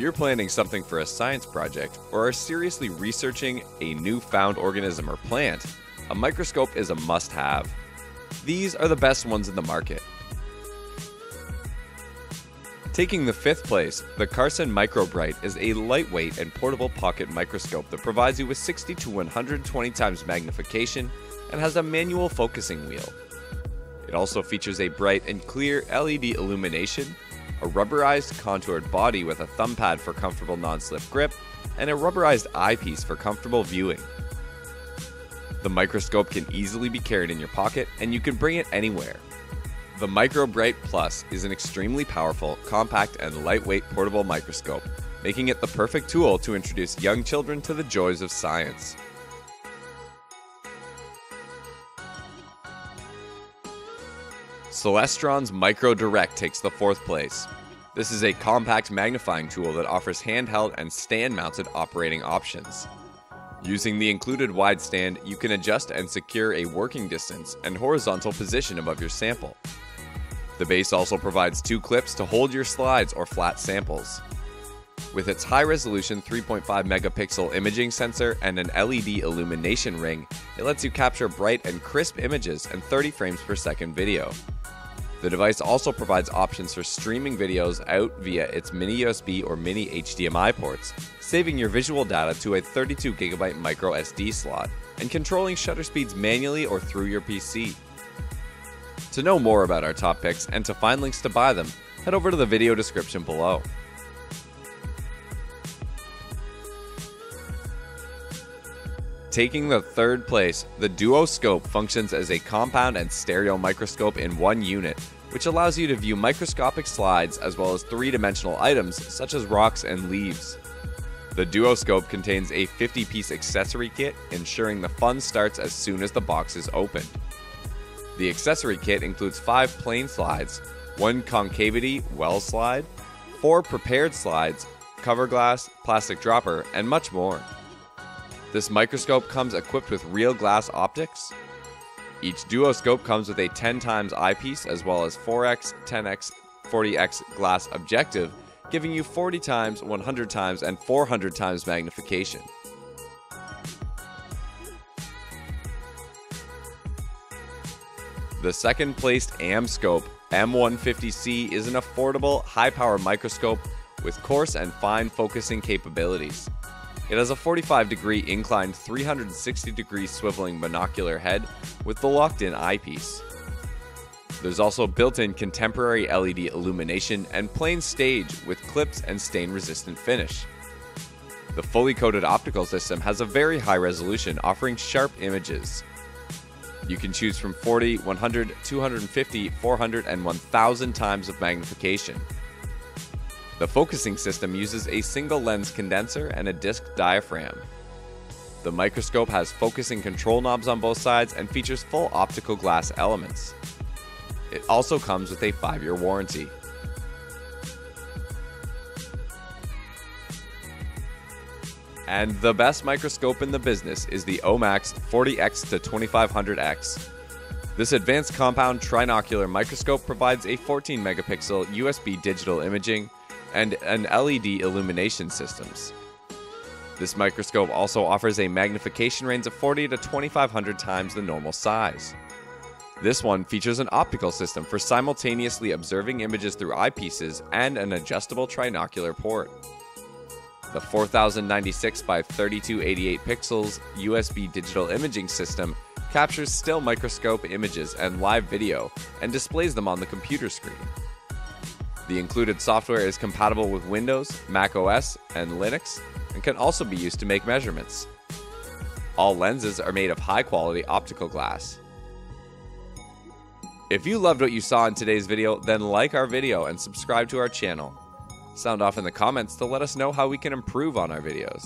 you're planning something for a science project or are seriously researching a new-found organism or plant, a microscope is a must-have. These are the best ones in the market. Taking the fifth place, the Carson MicroBrite is a lightweight and portable pocket microscope that provides you with 60 to 120 times magnification and has a manual focusing wheel. It also features a bright and clear LED illumination, a rubberized contoured body with a thumb pad for comfortable non-slip grip, and a rubberized eyepiece for comfortable viewing. The microscope can easily be carried in your pocket and you can bring it anywhere. The MicroBrite Plus is an extremely powerful, compact, and lightweight portable microscope, making it the perfect tool to introduce young children to the joys of science. Celestron's MicroDirect takes the fourth place. This is a compact magnifying tool that offers handheld and stand mounted operating options. Using the included wide stand, you can adjust and secure a working distance and horizontal position above your sample. The base also provides two clips to hold your slides or flat samples. With its high resolution 3.5 megapixel imaging sensor and an LED illumination ring, it lets you capture bright and crisp images and 30 frames per second video. The device also provides options for streaming videos out via its mini USB or mini HDMI ports, saving your visual data to a 32GB micro SD slot, and controlling shutter speeds manually or through your PC. To know more about our top picks and to find links to buy them, head over to the video description below. Taking the third place, the Duoscope functions as a compound and stereo microscope in one unit, which allows you to view microscopic slides as well as three dimensional items such as rocks and leaves. The Duoscope contains a 50 piece accessory kit, ensuring the fun starts as soon as the box is opened. The accessory kit includes five plain slides, one concavity well slide, four prepared slides, cover glass, plastic dropper, and much more. This microscope comes equipped with real glass optics. Each duoscope comes with a 10 times eyepiece as well as 4x, 10x, 40x glass objective, giving you 40 times, 100 times, and 400 times magnification. The second placed AMScope M150C is an affordable, high power microscope with coarse and fine focusing capabilities. It has a 45 degree inclined 360 degree swiveling monocular head with the locked in eyepiece. There's also built in contemporary LED illumination and plain stage with clips and stain resistant finish. The fully coated optical system has a very high resolution, offering sharp images. You can choose from 40, 100, 250, 400, and 1000 times of magnification. The focusing system uses a single lens condenser and a disc diaphragm. The microscope has focusing control knobs on both sides and features full optical glass elements. It also comes with a 5 year warranty. And the best microscope in the business is the OMAX 40X to 2500X. This advanced compound trinocular microscope provides a 14 megapixel USB digital imaging and an LED illumination systems. This microscope also offers a magnification range of 40 to 2500 times the normal size. This one features an optical system for simultaneously observing images through eyepieces and an adjustable trinocular port. The 4096 by 3288 pixels USB digital imaging system captures still microscope images and live video and displays them on the computer screen. The included software is compatible with Windows, Mac OS, and Linux, and can also be used to make measurements. All lenses are made of high quality optical glass. If you loved what you saw in today's video, then like our video and subscribe to our channel. Sound off in the comments to let us know how we can improve on our videos.